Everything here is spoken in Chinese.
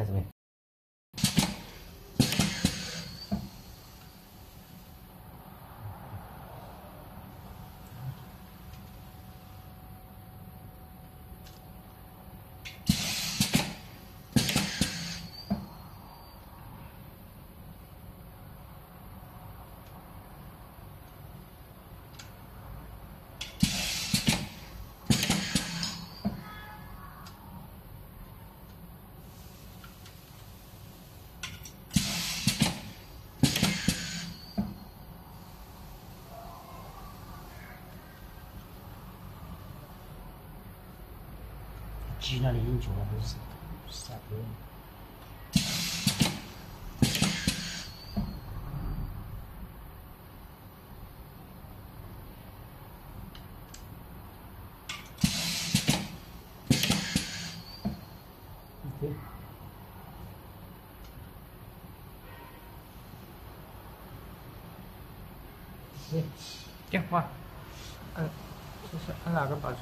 has been 没？鸡那里饮酒了，不是傻逼。对，对，电话，呃，这是按哪个保存？